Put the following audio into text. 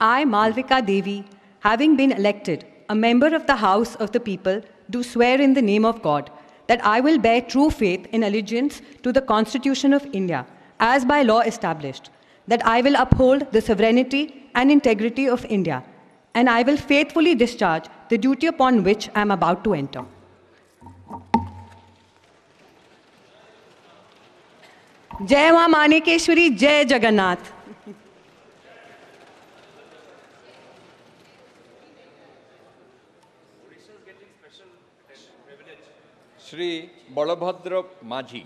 I, Malvika Devi, having been elected a member of the House of the People, do swear in the name of God that I will bear true faith in allegiance to the Constitution of India, as by law established, that I will uphold the sovereignty and integrity of India, and I will faithfully discharge the duty upon which I am about to enter. जय मां मानिकेश्वरी जय Jagannath getting special privilege? Sri Balabhadra Majhi.